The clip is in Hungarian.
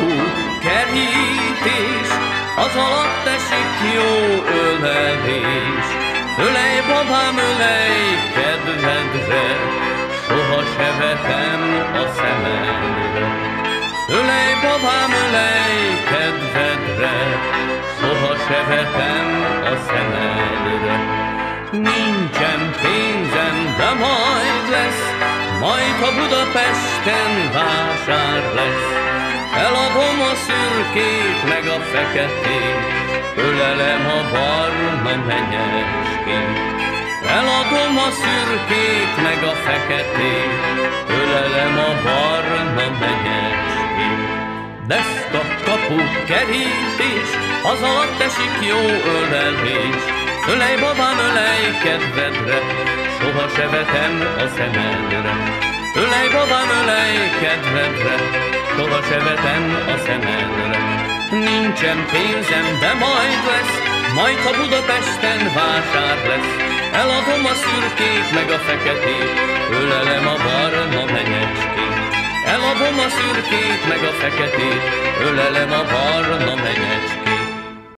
alakú kerítés, az alatt esik jó ölelés. Ölej, babám, ölej, kedvedre, soha se vetem a szememre. Ölej, babám, ölej, kedvedre, soha se vetem a szememre. Nincsen pénzem, de majd lesz, majd a Budapesten vásár lesz. Eladom a szürkét, meg a feketét, ölelem a barna menyecskét. Eladom a szürkét, meg a feketét, ölelem a barna menyecskét. Deszka, kapu, kerítés, alatt esik jó ölelés. Ölej, babám, ölej kedvedre, soha se vetem a szemedre. Ölej, babám, ölej kedvedre, soha se vetem a szemedre. Nincsen pénzem, de majd lesz, majd ha Budapesten vásár lesz. Eladom a szürkét, meg a feketét, ölelem a barna menyecskét. Eladom a szürkét, meg a feketét, ölelem a barna.